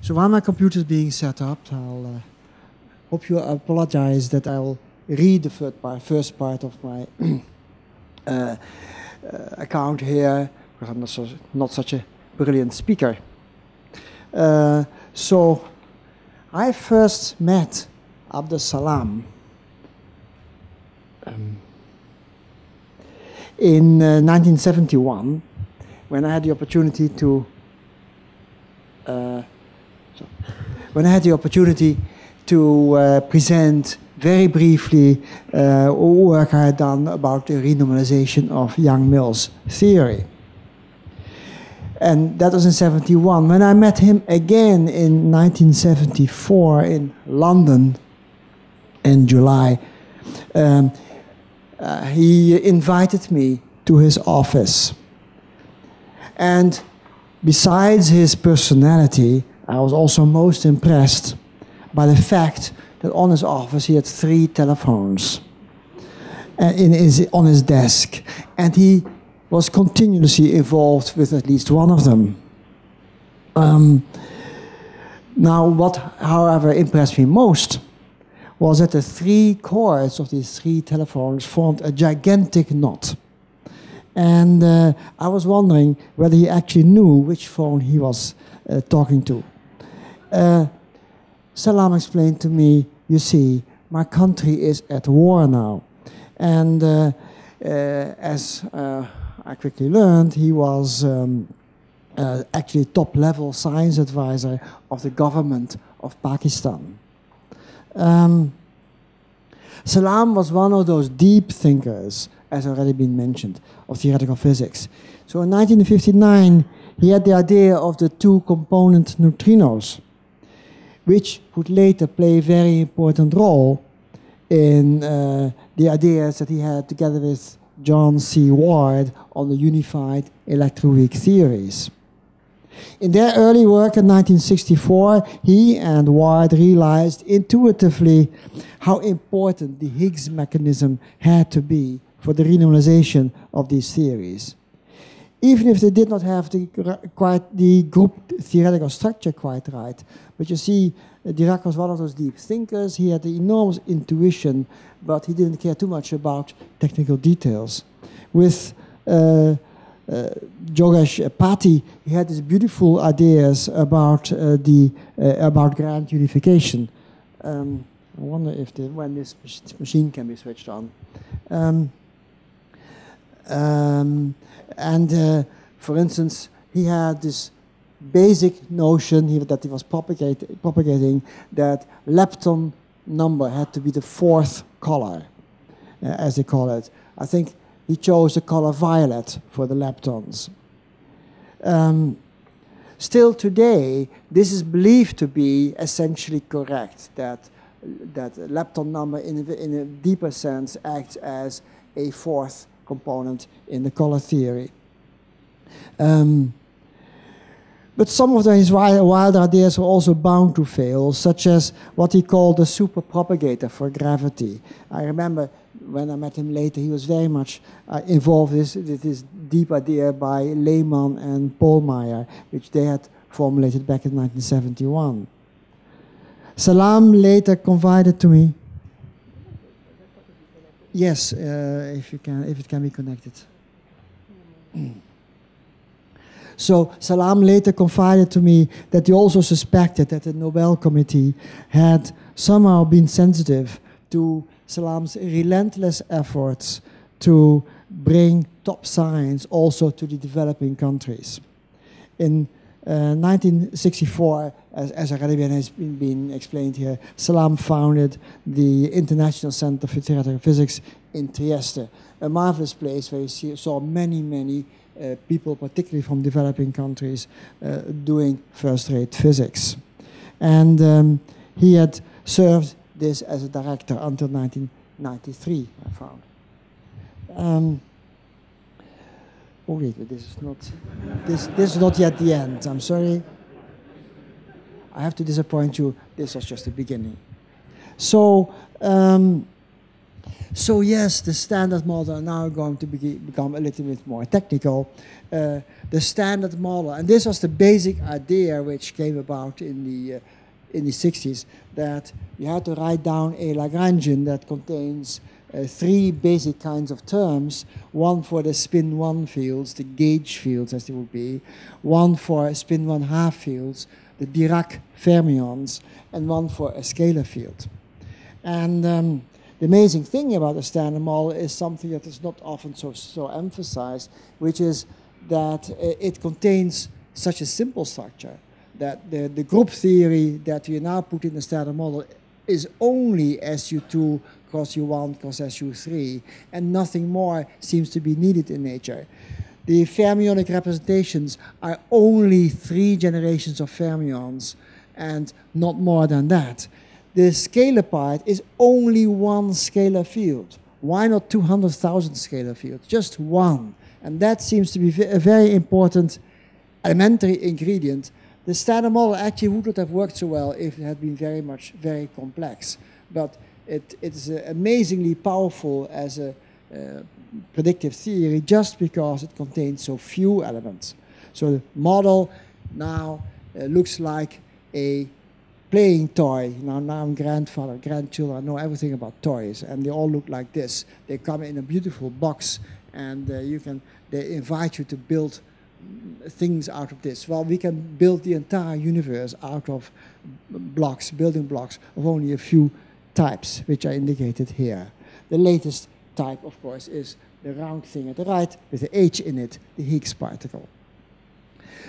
So while my computer is being set up, I'll uh, hope you apologize that I'll read the first part, first part of my uh, uh, account here, because I'm not, so, not such a brilliant speaker. Uh, so I first met Abdus Salam um, in 1971 when I had the opportunity to uh, when I had the opportunity to uh, present very briefly uh, work I had done about the renormalization of Yang-Mills theory. And that was in 71. When I met him again in 1974 in London in July, um, uh, he invited me to his office. And besides his personality, I was also most impressed by the fact that on his office he had three telephones in his, on his desk, and he was continuously involved with at least one of them. Um, now, what, however, impressed me most was that the three cords of these three telephones formed a gigantic knot. And uh, I was wondering whether he actually knew which phone he was uh, talking to. Uh, Salam explained to me, you see, my country is at war now. And uh, uh, as uh, I quickly learned, he was um, actually top level science advisor of the government of Pakistan. Um, Salam was one of those deep thinkers as already been mentioned, of theoretical physics. So in 1959, he had the idea of the two component neutrinos, which would later play a very important role in uh, the ideas that he had together with John C. Ward on the unified electroweak theories. In their early work in 1964, he and Ward realized intuitively how important the Higgs mechanism had to be for the renormalization of these theories. Even if they did not have the, quite the group theoretical structure quite right. But you see, Dirac was one of those deep thinkers. He had the enormous intuition, but he didn't care too much about technical details. With uh, uh, Jogesh Pati, he had these beautiful ideas about uh, the uh, about grand unification. Um, I wonder if the, when this machine can be switched on. Um, um, and uh, for instance, he had this basic notion that he was propagate, propagating that lepton number had to be the fourth color, uh, as they call it. I think he chose the color violet for the leptons. Um, still today, this is believed to be essentially correct, that, that lepton number in a, in a deeper sense acts as a fourth component in the color theory. Um, but some of his wild ideas were also bound to fail, such as what he called the super propagator for gravity. I remember when I met him later, he was very much uh, involved with this deep idea by Lehmann and Pohlmeyer, which they had formulated back in 1971. Salam later confided to me Yes, uh, if you can, if it can be connected. So Salam later confided to me that he also suspected that the Nobel Committee had somehow been sensitive to Salam's relentless efforts to bring top science also to the developing countries. In 1964, uh, as, as already has been, been, explained here, Salam founded the International Center for Theoretical Physics in Trieste, a marvelous place where you saw many, many uh, people, particularly from developing countries, uh, doing first-rate physics. And um, he had served this as a director until 1993, I found. Um, Oh wait, this is not this this is not yet the end. I'm sorry. I have to disappoint you. This was just the beginning. So um, So yes, the standard model are now going to be, become a little bit more technical. Uh, the standard model, and this was the basic idea which came about in the uh, in the 60s, that you had to write down a Lagrangian that contains uh, three basic kinds of terms, one for the spin one fields, the gauge fields as they would be, one for spin one half fields, the Dirac fermions, and one for a scalar field. And um, the amazing thing about the standard model is something that is not often so, so emphasized, which is that it contains such a simple structure that the, the group theory that we now put in the standard model is only SU2 cross U1 cross SU3, and nothing more seems to be needed in nature. The fermionic representations are only three generations of fermions, and not more than that the scalar part is only one scalar field. Why not 200,000 scalar fields? Just one. And that seems to be a very important elementary ingredient. The standard model actually would not have worked so well if it had been very much, very complex. But it, it is amazingly powerful as a uh, predictive theory just because it contains so few elements. So the model now uh, looks like a playing toy. Now, now I'm grandfather, grandchildren, I know everything about toys, and they all look like this. They come in a beautiful box, and uh, you can. They invite you to build things out of this. Well, we can build the entire universe out of blocks, building blocks of only a few types, which are indicated here. The latest type, of course, is the round thing at the right with the H in it, the Higgs particle.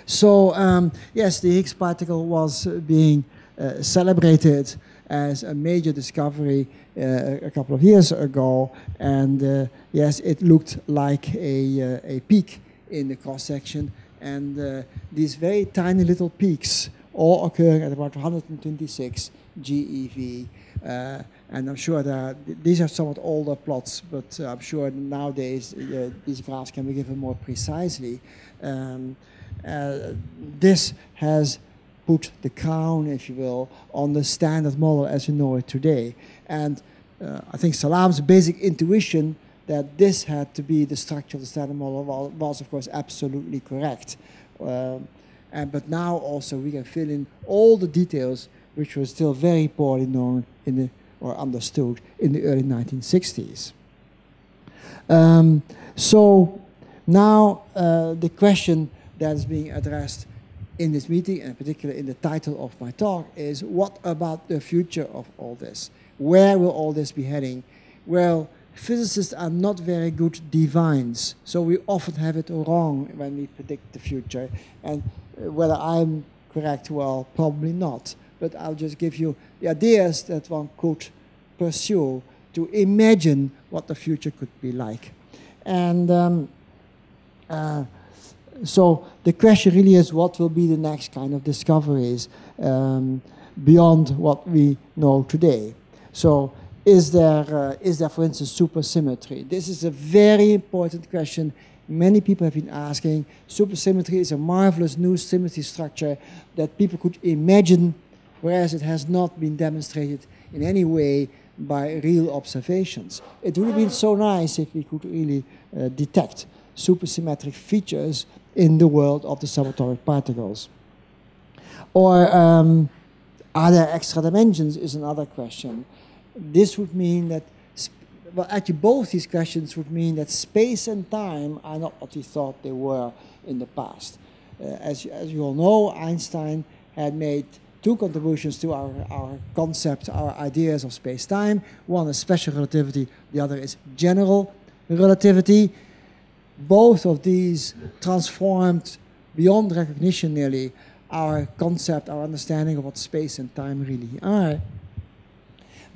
So, um, yes, the Higgs particle was being uh, celebrated as a major discovery uh, a couple of years ago. And uh, yes, it looked like a, a peak in the cross section. And these very tiny little peaks all occurring at about 126 GeV. Uh, and I'm sure that these are somewhat older plots, but uh, I'm sure nowadays uh, these graphs can be given more precisely. Um, this has put the crown, if you will, on the standard model as we know it today. And uh, I think Salam's basic intuition that this had to be the structure of the standard model was, of course, absolutely correct. Uh, and, but now also we can fill in all the details which were still very poorly known in the, or understood in the early 1960s. Um, so now uh, the question that is being addressed in this meeting, and particularly in the title of my talk, is what about the future of all this? Where will all this be heading? Well, physicists are not very good divines, so we often have it wrong when we predict the future. And uh, whether I'm correct, well, probably not. But I'll just give you the ideas that one could pursue to imagine what the future could be like. And um, uh, so the question really is what will be the next kind of discoveries um, beyond what we know today. So is there, uh, is there, for instance, supersymmetry? This is a very important question many people have been asking. Supersymmetry is a marvelous new symmetry structure that people could imagine, whereas it has not been demonstrated in any way by real observations. It would have been so nice if we could really uh, detect supersymmetric features in the world of the subatomic particles. Or um, are there extra dimensions is another question. This would mean that, well, actually both these questions would mean that space and time are not what we thought they were in the past. Uh, as, as you all know, Einstein had made two contributions to our, our concept, our ideas of space-time. One is special relativity, the other is general relativity both of these transformed beyond recognition nearly our concept, our understanding of what space and time really are.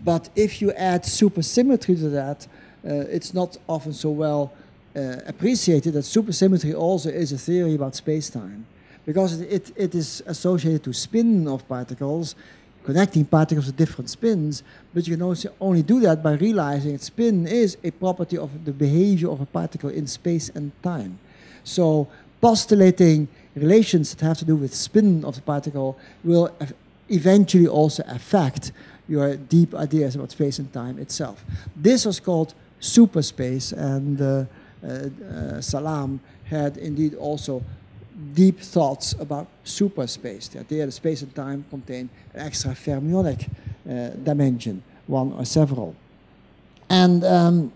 But if you add supersymmetry to that, uh, it's not often so well uh, appreciated that supersymmetry also is a theory about space-time because it, it, it is associated to spin of particles connecting particles with different spins, but you can also only do that by realizing that spin is a property of the behavior of a particle in space and time. So postulating relations that have to do with spin of the particle will eventually also affect your deep ideas about space and time itself. This was called superspace, and uh, uh, uh, Salam had indeed also deep thoughts about superspace. The idea that space and time contain an extra fermionic uh, dimension, one or several. And um,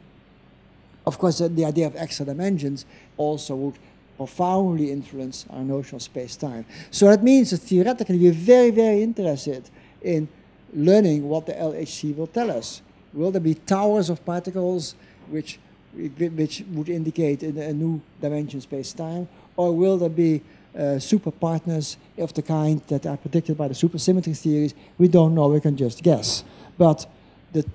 of course, the idea of extra dimensions also would profoundly influence our notion of space-time. So that means that theoretically we're very, very interested in learning what the LHC will tell us. Will there be towers of particles which, which would indicate a, new dimension space-time? Or will there be uh, super partners of the kind that are predicted by the supersymmetry theories? We don't know, we can just guess. But the,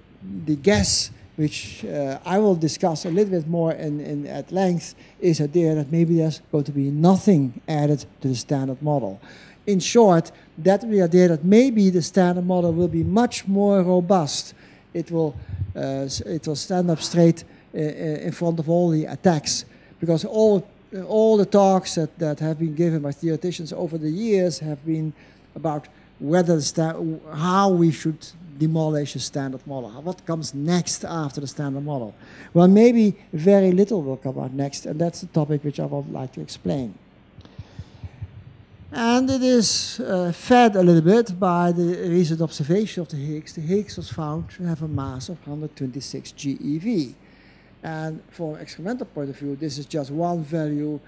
the guess which uh, I will discuss a little bit more in, in, at length, is the idea that maybe there's going to be nothing added to the standard model. In short, that the idea that maybe the standard model will be much more robust. It will, uh, it will stand up straight uh, uh, in front of all the attacks, because all, all the talks that, that have been given by theoreticians over the years have been about whether how we should demolish a standard model. What comes next after the standard model? Well, maybe very little will come out next, and that's the topic which I would like to explain. And it is uh, fed a little bit by the recent observation of the Higgs. The Higgs was found to have a mass of 126 GeV. And from experimental point of view, this is just one value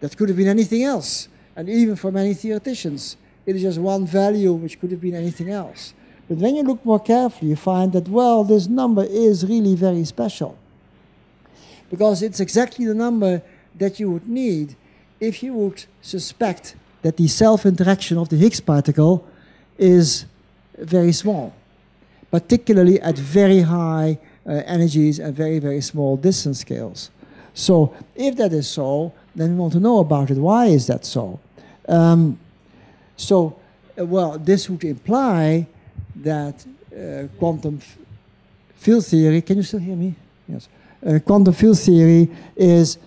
that could have been anything else. And even for many theoreticians, it is just one value which could have been anything else. But when you look more carefully, you find that, well, this number is really very special. Because it's exactly the number that you would need if you would suspect that the self-interaction of the Higgs particle is very small, particularly at very high energies and very, very small distance scales. So if that is so, then we want to know about it. Why is that so? Um, so, uh, well, this would imply that uh, quantum field theory, can you still hear me? Yes. Uh, quantum field theory is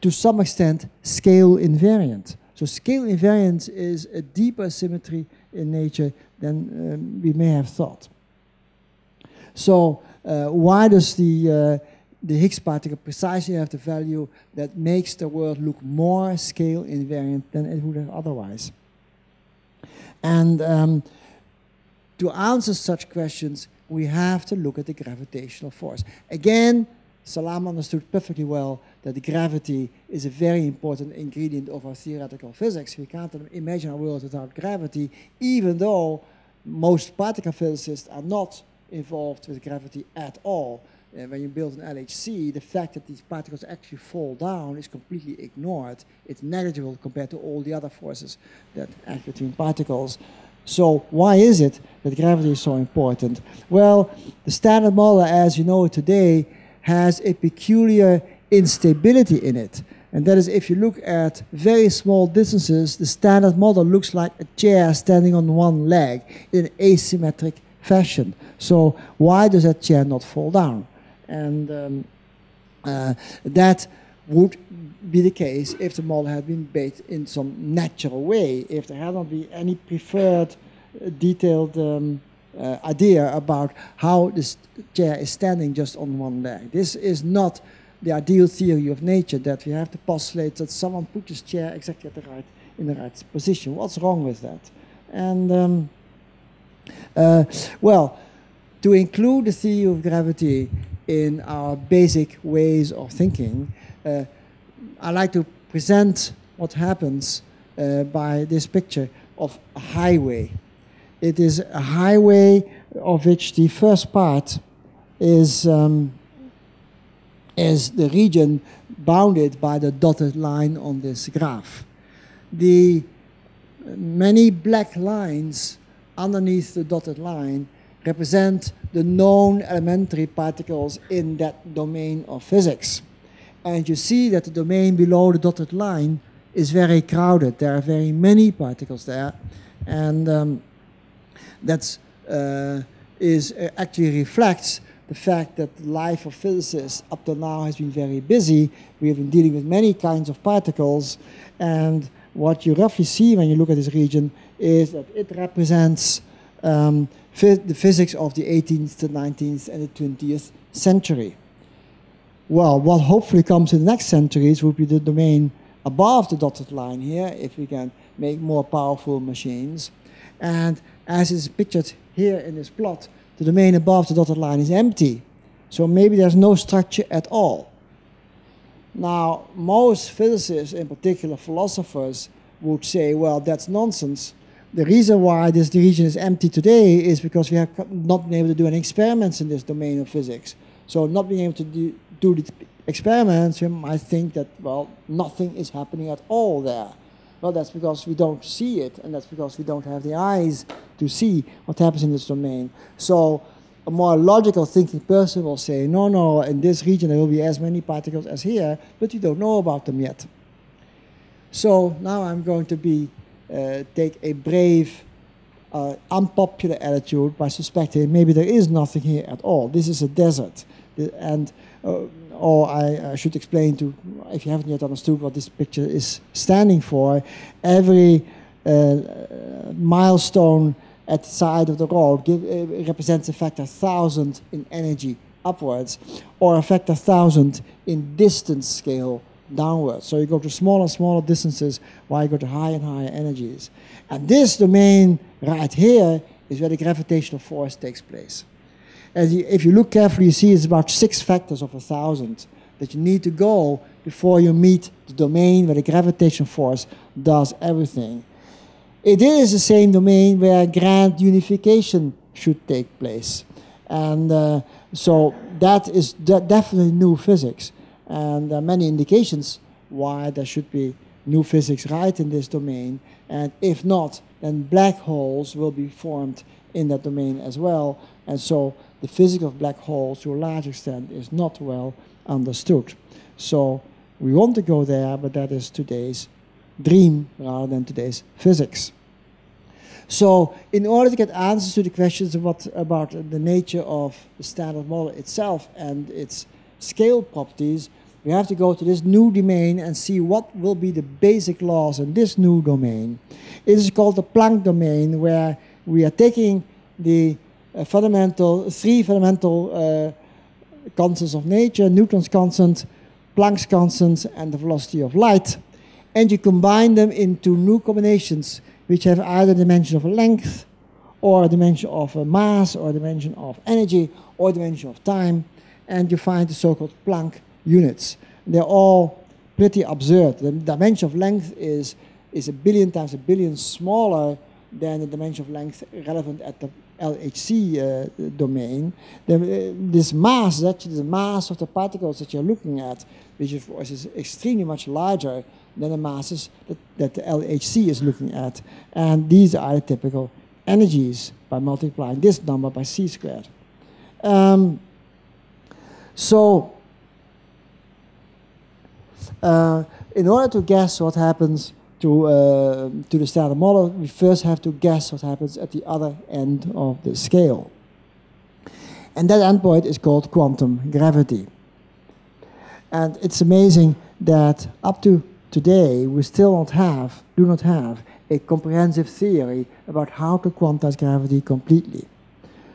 to some extent scale invariant. So scale invariance is a deeper symmetry in nature than um, we may have thought. So uh, why does the, uh, the Higgs particle precisely have the value that makes the world look more scale invariant than it would have otherwise? And um, to answer such questions, we have to look at the gravitational force. Again, Salam understood perfectly well that gravity is a very important ingredient of our theoretical physics. We can't imagine a world without gravity, even though most particle physicists are not involved with gravity at all. And when you build an LHC, the fact that these particles actually fall down is completely ignored. It's negligible compared to all the other forces that act between particles. So why is it that gravity is so important? Well, the standard model as you know it today has a peculiar instability in it. And that is if you look at very small distances, the standard model looks like a chair standing on one leg in an asymmetric fashion. So why does that chair not fall down? And um, uh, that would be the case if the model had been built in some natural way, if there had not been any preferred uh, detailed um, uh, idea about how this chair is standing just on one leg. This is not the ideal theory of nature that we have to postulate that someone put this chair exactly at the right in the right position. What's wrong with that? And um, uh, well, to include the theory of gravity in our basic ways of thinking, uh, I like to present what happens uh, by this picture of a highway. It is a highway of which the first part is, um, is the region bounded by the dotted line on this graph. The many black lines underneath the dotted line represent the known elementary particles in that domain of physics. And you see that the domain below the dotted line is very crowded. There are very many particles there. And um, that uh, is, uh, actually reflects the fact that the life of physicists up to now has been very busy. We have been dealing with many kinds of particles. And what you roughly see when you look at this region is that it represents um, the physics of the 18th, the 19th, and the 20th century. Well, what hopefully comes in the next centuries will be the domain above the dotted line here, if we can make more powerful machines. And as is pictured here in this plot, the domain above the dotted line is empty. So maybe there's no structure at all. Now, most physicists, in particular philosophers, would say, well, that's nonsense. The reason why this region is empty today is because we have not been able to do any experiments in this domain of physics. So not being able to do, do the experiments, you might think that, well, nothing is happening at all there. Well, that's because we don't see it, and that's because we don't have the eyes to see what happens in this domain. So a more logical thinking person will say, no, no, in this region there will be as many particles as here, but you don't know about them yet. So now I'm going to be take a brave, uh, unpopular attitude by suspecting maybe there is nothing here at all. This is a desert, and uh, or I, I, should explain to if you haven't yet understood what this picture is standing for. Every uh, milestone at the side of the road give, uh, represents a factor thousand in energy upwards, or a factor thousand in distance scale downwards. So you go to smaller and smaller distances while you go to higher and higher energies. And this domain right here is where the gravitational force takes place. And if you look carefully, you see it's about six factors of a thousand that you need to go before you meet the domain where the gravitational force does everything. It is the same domain where grand unification should take place. And uh, so that is de definitely new physics. And there are many indications why there should be new physics right in this domain. And if not, then black holes will be formed in that domain as well. And so the physics of black holes, to a large extent, is not well understood. So we want to go there, but that is today's dream rather than today's physics. So in order to get answers to the questions what, about the nature of the standard model itself and its scale properties, we have to go to this new domain and see what will be the basic laws in this new domain. It is called the Planck domain, where we are taking the uh, fundamental, three fundamental uh, constants of nature, Newton's constant, Planck's constant, and the velocity of light, and you combine them into new combinations which have either dimension of length, or dimension of mass, or dimension of energy, or dimension of time, and you find the so-called Planck units. They're all pretty absurd. The dimension of length is, is a billion times a billion smaller than the dimension of length relevant at the LHC uh, domain. The, uh, this mass is actually the mass of the particles that you're looking at, which of course is extremely much larger than the masses that, that the LHC is looking at. And these are the typical energies by multiplying this number by c squared. Um, so, uh, in order to guess what happens to, uh, to the standard model, we first have to guess what happens at the other end of the scale. And that endpoint is called quantum gravity. And it's amazing that up to today, we still don't have, do not have a comprehensive theory about how to quantize gravity completely.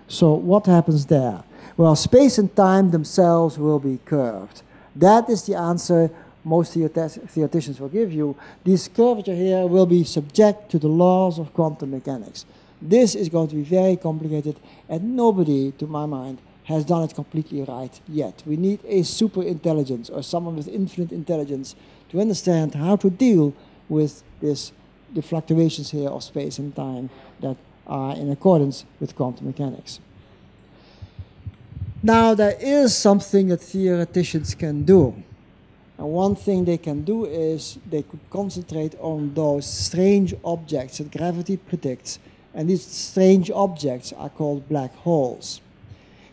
So what happens there? Well, space and time themselves will be curved. That is the answer most theoreticians will give you. This curvature here will be subject to the laws of quantum mechanics. This is going to be very complicated, and nobody, to my mind, has done it completely right yet. We need a super intelligence or someone with infinite intelligence to understand how to deal with this, the fluctuations here of space and time that are in accordance with quantum mechanics. Now, there is something that theoreticians can do. And one thing they can do is they could concentrate on those strange objects that gravity predicts. And these strange objects are called black holes.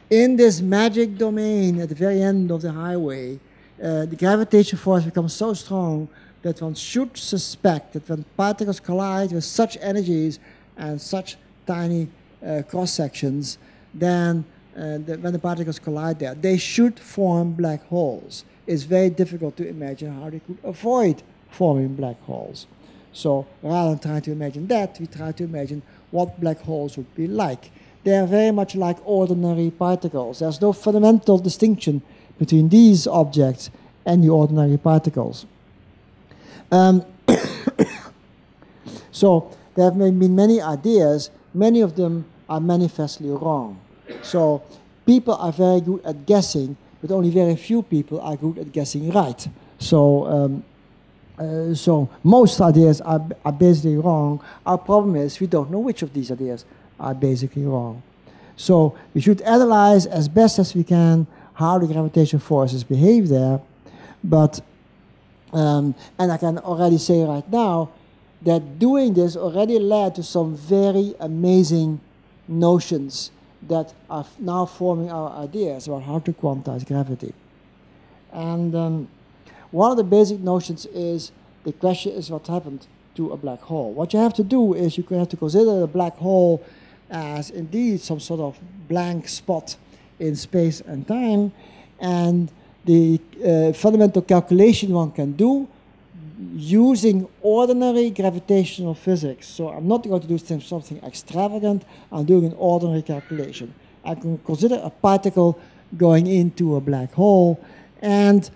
In this magic domain at the very end of the highway, uh, the gravitational force becomes so strong that one should suspect that when particles collide with such energies and such tiny uh, cross sections, then uh, the, when the particles collide there, they should form black holes. It's very difficult to imagine how they could avoid forming black holes. So rather than trying to imagine that, we try to imagine what black holes would be like. They are very much like ordinary particles. There's no fundamental distinction between these objects and the ordinary particles. Um, so there have been many ideas. Many of them are manifestly wrong. So people are very good at guessing, but only very few people are good at guessing right. So, um, uh, so most ideas are, are basically wrong. Our problem is we don't know which of these ideas are basically wrong. So we should analyze as best as we can how the gravitational forces behave there. But, um, and I can already say right now that doing this already led to some very amazing notions that are now forming our ideas about how to quantize gravity. And um, one of the basic notions is the question is what happened to a black hole. What you have to do is you have to consider a black hole as indeed some sort of blank spot in space and time, and the uh, fundamental calculation one can do using ordinary gravitational physics. So I'm not going to do something extravagant, I'm doing an ordinary calculation. I can consider a particle going into a black hole, and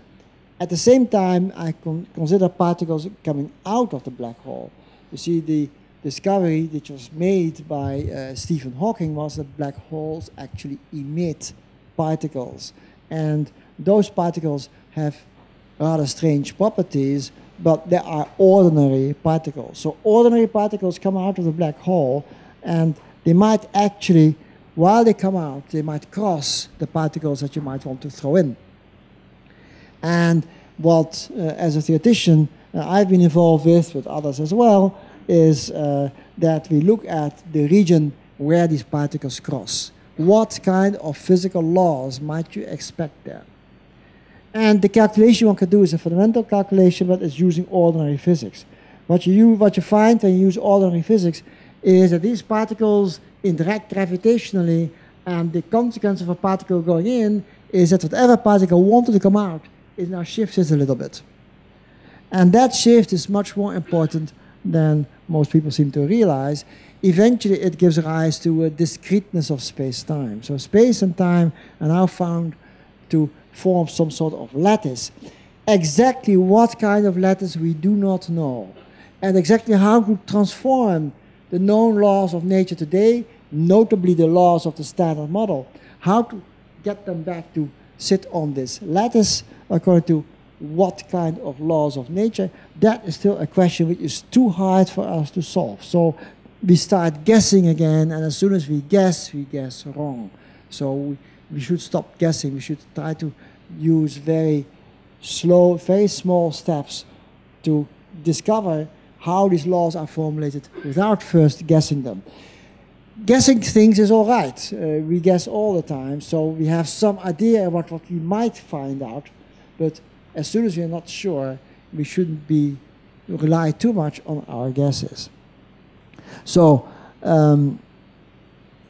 at the same time, I can consider particles coming out of the black hole. You see, the discovery which was made by uh, Stephen Hawking was that black holes actually emit particles. And those particles have rather strange properties but they are ordinary particles. So ordinary particles come out of the black hole and they might actually, while they come out, they might cross the particles that you might want to throw in. And what, uh, as a theoretician, uh, I've been involved with, with others as well, is uh, that we look at the region where these particles cross. What kind of physical laws might you expect there? And the calculation one can do is a fundamental calculation, but it's using ordinary physics. What you, what you find when you use ordinary physics is that these particles interact gravitationally, and the consequence of a particle going in is that whatever particle wanted to come out is now shifted a little bit. And that shift is much more important than most people seem to realize. Eventually, it gives rise to a discreteness of space-time. So space and time are now found to form some sort of lattice. Exactly what kind of lattice we do not know. And exactly how to transform the known laws of nature today, notably the laws of the standard model, how to get them back to sit on this lattice according to what kind of laws of nature, that is still a question which is too hard for us to solve. So we start guessing again, and as soon as we guess, we guess wrong. So we, we should stop guessing. We should try to use very slow, very small steps to discover how these laws are formulated without first guessing them. Guessing things is all right. Uh, we guess all the time, so we have some idea about what we might find out. But as soon as we are not sure, we shouldn't be rely too much on our guesses. So, um,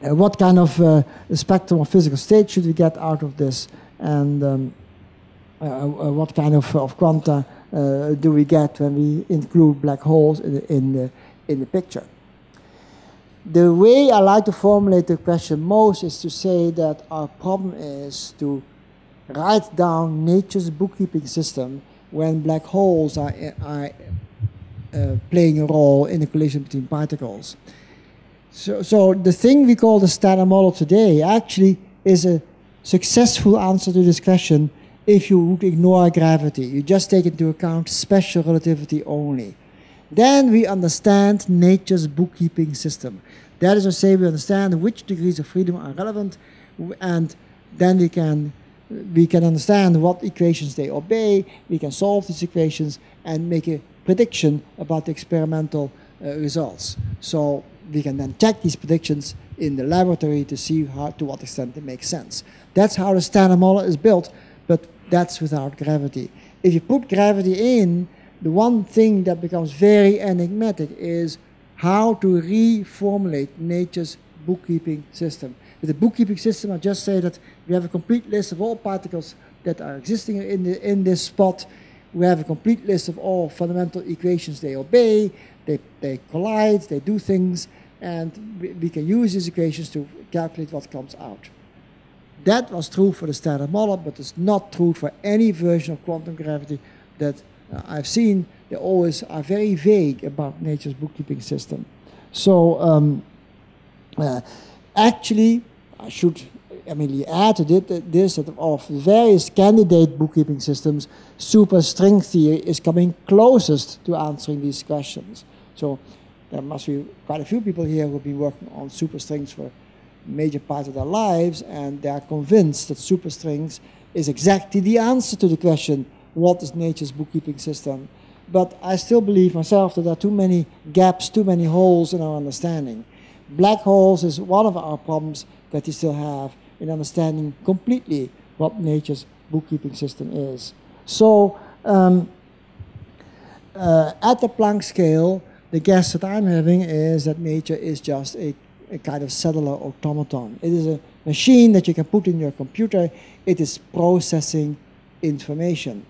uh, what kind of uh, spectrum of physical state should we get out of this? And um, uh, uh, what kind of, of quanta uh, do we get when we include black holes in the, in the, in the picture? The way I like to formulate the question most is to say that our problem is to write down nature's bookkeeping system when black holes are, are uh, playing a role in the collision between particles. So, so the thing we call the standard model today actually is a successful answer to this question if you would ignore gravity. You just take into account special relativity only. Then we understand nature's bookkeeping system. That is to say, we understand which degrees of freedom are relevant, and then we can we can understand what equations they obey. We can solve these equations and make a prediction about the experimental uh, results. So we can then check these predictions in the laboratory to see how, to what extent they make sense. That's how the standard model is built, but that's without gravity. If you put gravity in, the one thing that becomes very enigmatic is how to reformulate nature's bookkeeping system. With the bookkeeping system, I just say that we have a complete list of all particles that are existing in, the, in this spot. We have a complete list of all fundamental equations they obey, they, they collide, they do things, and we, we can use these equations to calculate what comes out. That was true for the standard model, but it's not true for any version of quantum gravity that uh, I've seen. They always are very vague about nature's bookkeeping system. So um, uh, actually, I should I mean, you add to this of various candidate bookkeeping systems, superstring theory is coming closest to answering these questions. So there must be quite a few people here who have been working on superstrings for major part of their lives, and they are convinced that superstrings is exactly the answer to the question, what is nature's bookkeeping system? But I still believe myself that there are too many gaps, too many holes in our understanding. Black holes is one of our problems that we still have in understanding completely what nature's bookkeeping system is. So um, uh, at the Planck scale, the guess that I'm having is that nature is just a, a kind of cellular automaton. It is a machine that you can put in your computer. It is processing information.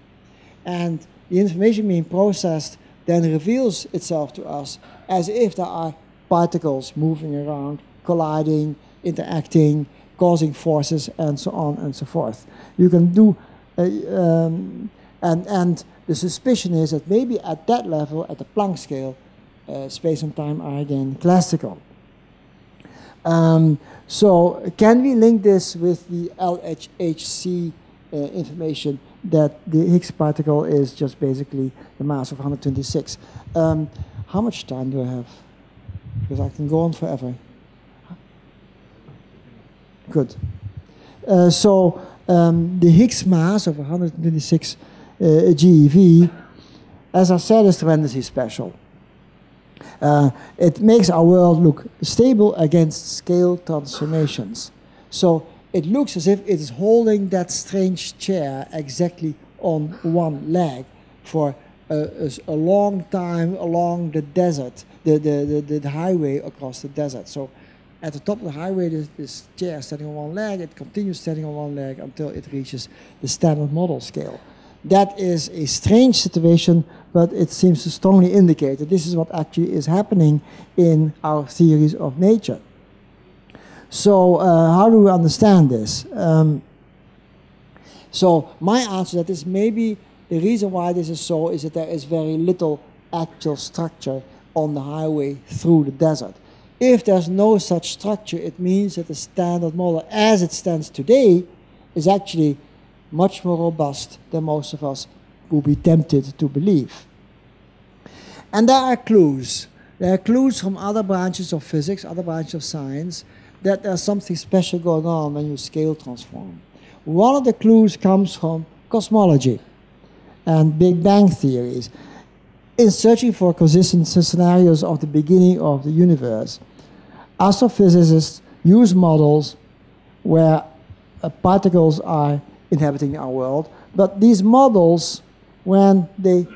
And the information being processed then reveals itself to us as if there are particles moving around, colliding, interacting, causing forces, and so on and so forth. You can do, uh, um, and, and the suspicion is that maybe at that level, at the Planck scale, uh, space and time are again classical. Um, so can we link this with the LHC uh, information that the Higgs particle is just basically the mass of 126? Um, how much time do I have? Because I can go on forever. Good. Uh, so um, the Higgs mass of 126 uh, GeV, as I said, is tremendously special. Uh, it makes our world look stable against scale transformations. So it looks as if it is holding that strange chair exactly on one leg for a, a, long time along the desert, the, the, the, the highway across the desert. So at the top of the highway, this, this chair standing on one leg. It continues standing on one leg until it reaches the standard model scale. That is a strange situation, but it seems to strongly indicate that this is what actually is happening in our theories of nature. So, uh, how do we understand this? Um, so, my answer that is maybe the reason why this is so is that there is very little actual structure on the highway through the desert. If there's no such structure, it means that the standard model as it stands today is actually much more robust than most of us would be tempted to believe. And there are clues. There are clues from other branches of physics, other branches of science, that there's something special going on when you scale transform. One of the clues comes from cosmology and Big Bang theories. In searching for consistent scenarios of the beginning of the universe, astrophysicists use models where uh, particles are inhabiting our world, but these models, when they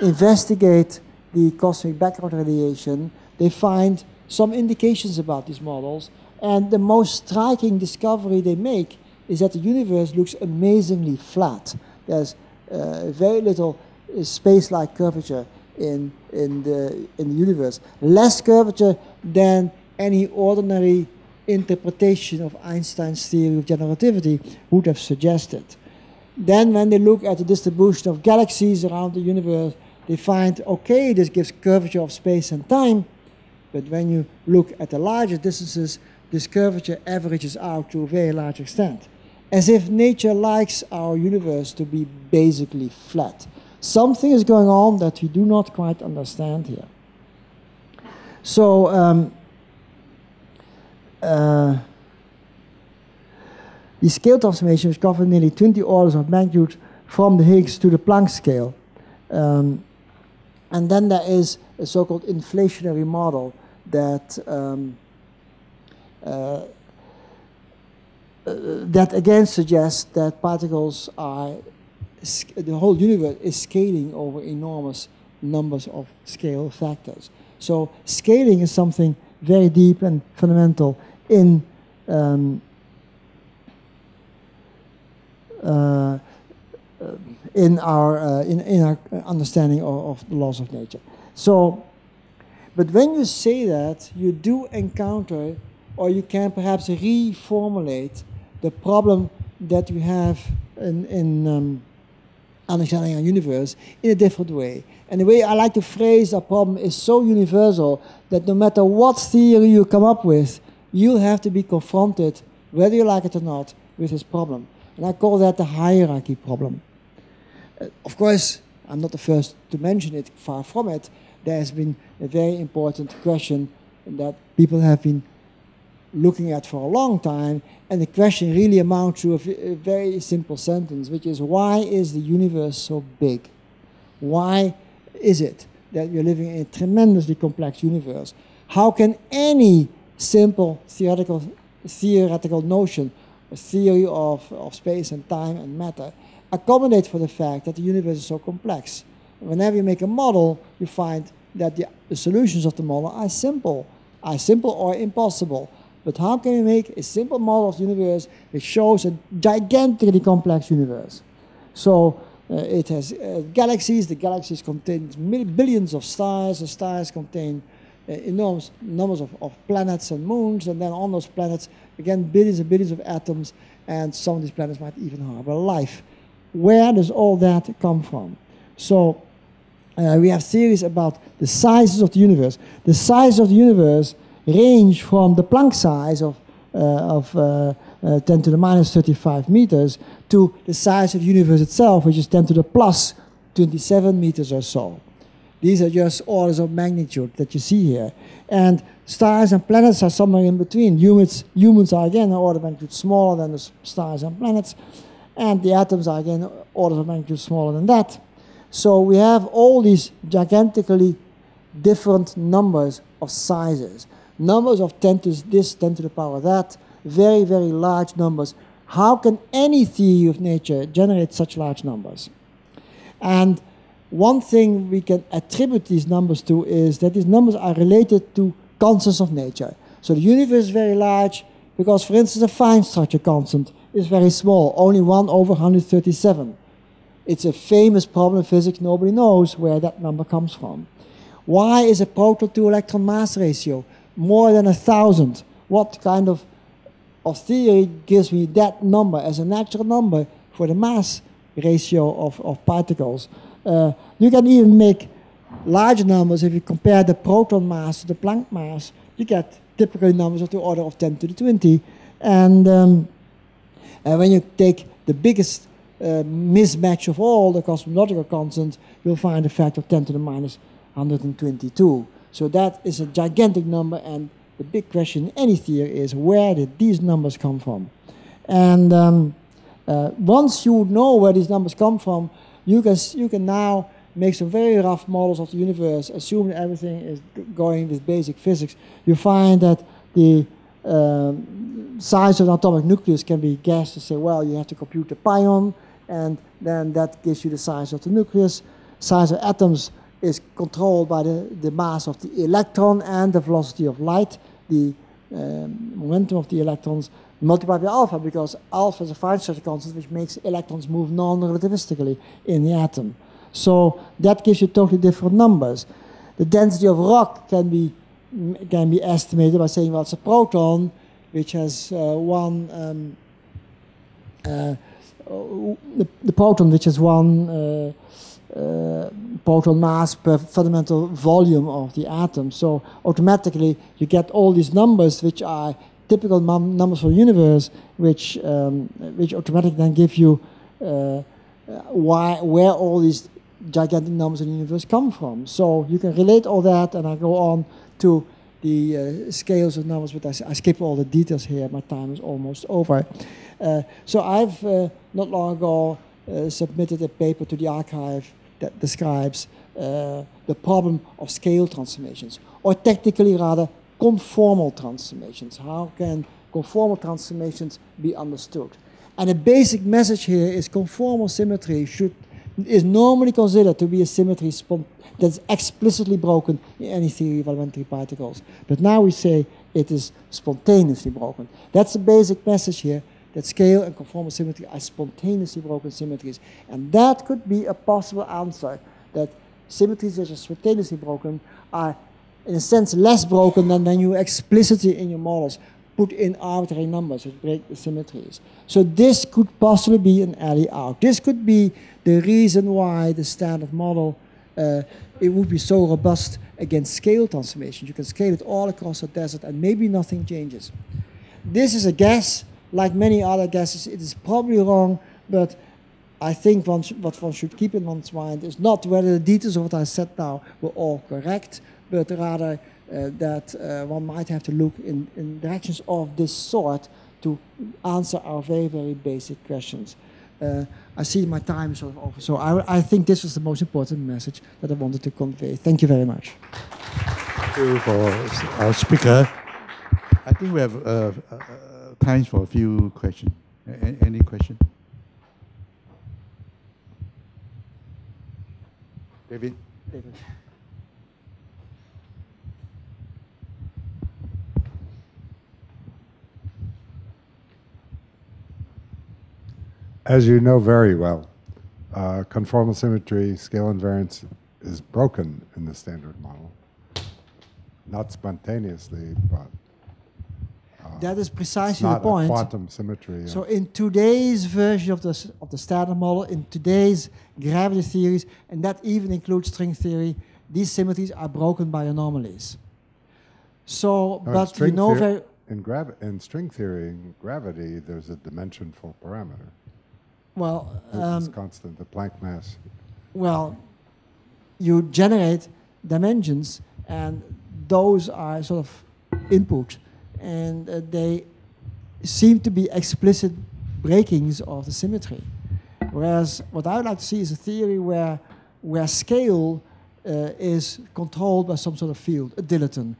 investigate the cosmic background radiation, they find some indications about these models, and the most striking discovery they make is that the universe looks amazingly flat. There's uh, very little uh, space-like curvature in, in, the, in the universe. Less curvature than any ordinary interpretation of Einstein's theory of relativity would have suggested. Then when they look at the distribution of galaxies around the universe, they find, okay, this gives curvature of space and time, but when you look at the larger distances, this curvature averages out to a very large extent. As if nature likes our universe to be basically flat. Something is going on that we do not quite understand here. So um, uh, the scale transformation which covered nearly 20 orders of magnitude from the Higgs to the Planck scale. Um, and then there is a so-called inflationary model that um, uh, uh, that again suggests that particles are the whole universe is scaling over enormous numbers of scale factors. So scaling is something very deep and fundamental in um, uh, in our uh, in, in our understanding of, of, the laws of nature. So But when you say that, you do encounter, or you can perhaps reformulate the problem that we have in, in um, understanding our universe in a different way. And the way I like to phrase a problem is so universal that no matter what theory you come up with, you'll have to be confronted, whether you like it or not, with this problem. And I call that the hierarchy problem. Of course, I'm not the first to mention it, far from it. There has been a very important question that people have been looking at for a long time, and the question really amounts to a, very simple sentence, which is why is the universe so big? Why is it that we're living in a tremendously complex universe? How can any simple theoretical, theoretical notion, a theory of, of space and time and matter, accommodate for the fact that the universe is so complex? Whenever you make a model, you find that the, the solutions of the model are simple, are simple or impossible. But how can we make a simple model of the universe which shows a gigantically complex universe? So uh, it has uh, galaxies. The galaxies contain billions of stars. The stars contain enormous numbers of, of, planets and moons. And then on those planets, again, billions and billions of atoms. And some of these planets might even harbor life. Where does all that come from? So uh, we have theories about the sizes of the universe. The size of the universe range from the Planck size of, uh, of uh, uh, 10 to the minus 35 meters to the size of the universe itself, which is 10 to the plus 27 meters or so. These are just orders of magnitude that you see here. And stars and planets are somewhere in between. Humans, humans are again an order of magnitude smaller than the stars and planets. And the atoms are again orders of magnitude smaller than that. So we have all these gigantically different numbers of sizes. Numbers of 10 to this, 10 to the power that, very, very large numbers. How can any theory of nature generate such large numbers? And one thing we can attribute these numbers to is that these numbers are related to constants of nature. So the universe is very large because, for instance, a fine structure constant is very small, only 1 over 137. It's a famous problem in physics, nobody knows where that number comes from. Why is a proton to electron mass ratio more than a thousand? What kind of of theory gives me that number as a natural number for the mass ratio of, of particles. Uh, you can even make large numbers if you compare the proton mass to the Planck mass. You get typically numbers of the order of 10 to the 20. And, um, and when you take the biggest uh, mismatch of all the cosmological constants, you'll find a factor of 10 to the minus 122. So that is a gigantic number, and the big question in any theory is where did these numbers come from? And um, uh, once you know where these numbers come from, you can, you can now make some very rough models of the universe, assuming everything is going with basic physics. You find that the um, size of an atomic nucleus can be guessed to say, well, you have to compute the pion, and then that gives you the size of the nucleus. Size of atoms is controlled by the, the mass of the electron and the velocity of light, the um, momentum of the electrons multiplied by alpha, because alpha is a fine structure constant which makes electrons move non-relativistically in the atom. So that gives you totally different numbers. The density of rock can be can be estimated by saying, well, it's a proton which has uh, one um, uh, the, the, proton which has one uh, uh, proton mass per fundamental volume of the atom. So automatically you get all these numbers which are typical numbers for the universe, which um, which automatically then give you uh, why where all these gigantic numbers in the universe come from. So you can relate all that, and I go on to the uh, scales of numbers, but I, I, skip all the details here. My time is almost over. Uh, so I've uh, not long ago uh, submitted a paper to the archive that describes uh, the problem of scale transformations, or technically rather conformal transformations. How can conformal transformations be understood? And the basic message here is conformal symmetry should is normally considered to be a symmetry that's explicitly broken in any theory of elementary particles. But now we say it is spontaneously broken. That's the basic message here that scale and conformal symmetry are spontaneously broken symmetries. And that could be a possible answer, that symmetries that are spontaneously broken are in a sense, less broken than when you explicitly in your models put in arbitrary numbers which break the symmetries. So this could possibly be an alley out. This could be the reason why the standard model uh, it would be so robust against scale transformations. You can scale it all across the desert and maybe nothing changes. This is a guess. Like many other guesses, it is probably wrong, but I think one what one should keep in one's mind is not whether the details of what I said now were all correct, but rather uh, that uh, one might have to look in, in directions of this sort to answer our very, very basic questions. Uh, I see my time is sort of over, so I, I think this was the most important message that I wanted to convey. Thank you very much. Thank you for our speaker. I think we have uh, uh, time for a few questions. A any question? David? David. As you know very well, uh, conformal symmetry, scale invariance is broken in the standard model. Not spontaneously, but that is precisely the point. quantum symmetry. So in today's version of the of the standard model, in today's gravity theories, and that even includes string theory, these symmetries are broken by anomalies. So, no, but you know very in, gravi- in string theory, in gravity, there's a dimensionful parameter. Well, um, constant, the Planck mass. Well, you generate dimensions, and those are sort of input, and uh, they seem to be explicit breakings of the symmetry. Whereas what I would like to see is a theory where, where scale uh, is controlled by some sort of field, a dilaton.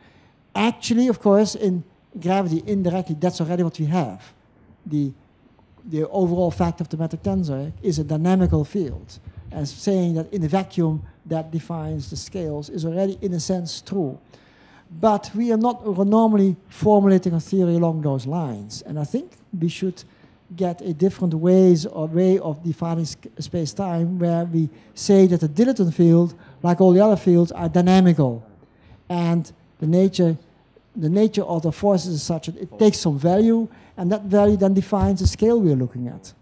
Actually, of course, in gravity, indirectly, that's already what we have. The the overall fact of the metric tensor is a dynamical field. As saying that in a vacuum that defines the scales is already in a sense true. But we are not normally formulating a theory along those lines. And I think we should get a different ways or way of defining space-time where we say that the dilaton field, like all the other fields, are dynamical. And the nature, the nature of the forces is such that it takes some value and that value then defines the scale we're looking at.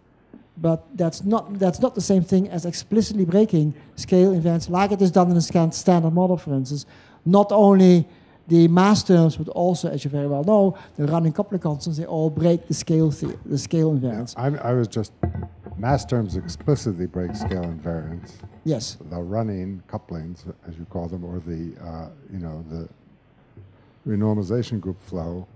But that's not, that's not the same thing as explicitly breaking scale events like it is done in the standard model, for instance. Not only the mass terms, but also, as you very well know, the running coupling constants, they all break the scale, the, the scale invariance. Yeah, I, I was just, mass terms explicitly break scale invariance. Yes. The running couplings, as you call them, or the, uh, you know, the renormalization group flow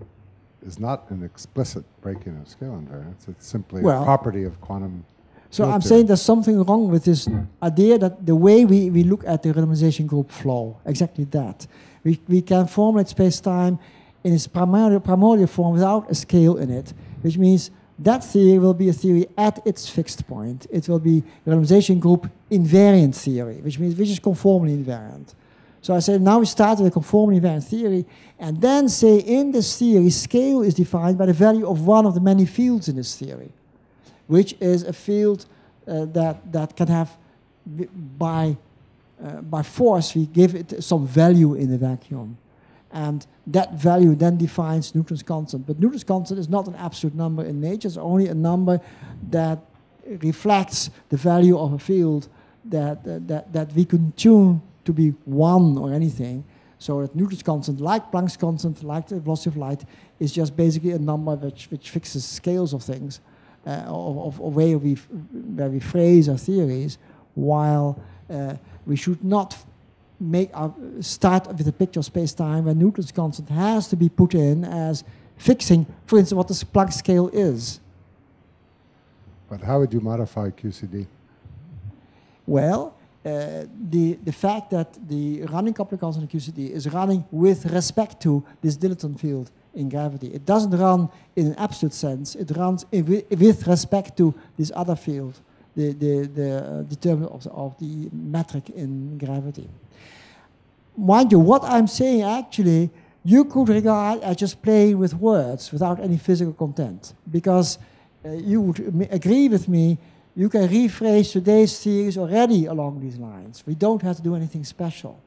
is not an explicit breaking of scale invariance. It's simply well, a property of quantum. So I'm saying there's something wrong with this idea that the way we, we look at the renormalization group flow, exactly that. We, we can formulate space-time in its primordial, primordial form without a scale in it, which means that theory will be a theory at its fixed point. It will be renormalization group invariant theory, which means which is conformally invariant. So I said, now we start with a conformally invariant theory, and then say in this theory, scale is defined by the value of one of the many fields in this theory, which is a field uh, that, that can have, by, uh, by force, we give it some value in the vacuum. And that value then defines Newton's constant. But Newton's constant is not an absolute number in nature, it's only a number that reflects the value of a field that, uh, that, that we can tune to be one or anything. So that Newton's constant, like Planck's constant, like the velocity of light, is just basically a number which, which fixes scales of things, uh, of, of, way we, where we phrase our theories, while uh, we should not make our start with a picture of space-time where Newton's constant has to be put in as fixing, for instance, what the Planck scale is. But how would you modify QCD? Well, uh, the, the fact that the running coupling constant in QCD is running with respect to this dilaton field in gravity. It doesn't run in an absolute sense. It runs with respect to this other field, the, the, the uh, determinant of the, of the metric in gravity. Mind you, what I'm saying actually, you could regard as just playing with words without any physical content, because uh, you would agree with me you can rephrase today's theories already along these lines. We don't have to do anything special.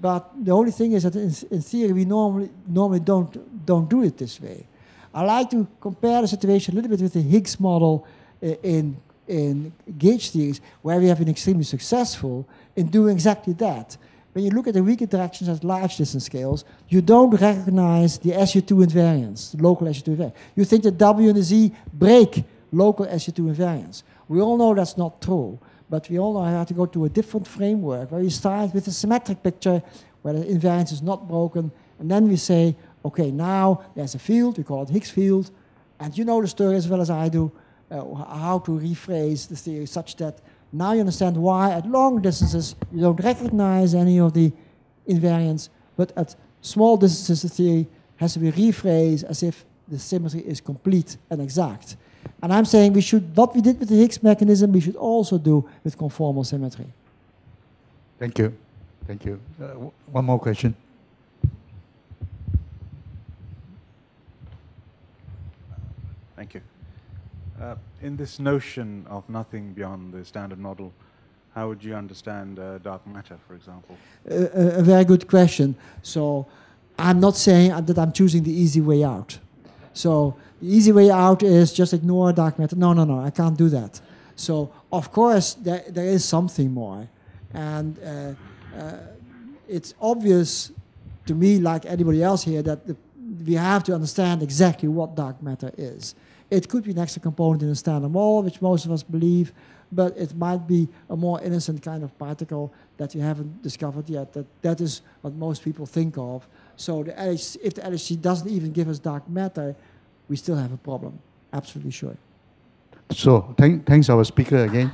But the only thing is that in, in theory we normally normally don't don't do it this way. I like to compare the situation a little bit with the Higgs model eh, in in gauge theories, where we have been extremely successful in doing exactly that. When you look at the weak interactions at large distance scales, you don't recognize the SU2 invariance, the local SU2 invariance. You think the W and the Z break local SU2 invariance. We all know that's not true, but we all know how to go to a different framework where we start with a symmetric picture where the invariance is not broken, and then we say, okay, now there's a field, we call it Higgs field, and you know the story as well as I do, uh, how to rephrase the theory such that now you understand why at long distances you don't recognize any of the invariants, but at small distances the theory has to be rephrased as if the symmetry is complete and exact. And I'm saying we should, what we did with the Higgs mechanism, we should also do with conformal symmetry. Thank you. Thank you. Uh, one more question. Thank you. Uh, in this notion of nothing beyond the standard model, how would you understand uh, dark matter, for example? a, a, very good question. So I'm not saying that I'm choosing the easy way out. So the easy way out is just ignore dark matter. No, no, no, I can't do that. So of course there, there is something more. And uh, uh, it's obvious to me, like anybody else here, that the, we have to understand exactly what dark matter is. It could be an extra component in a standard model, which most of us believe, but it might be a more innocent kind of particle that we haven't discovered yet. That, that is what most people think of. So the LHC, if the LHC doesn't even give us dark matter, we still have a problem. Absolutely sure. So thank, thanks our speaker again.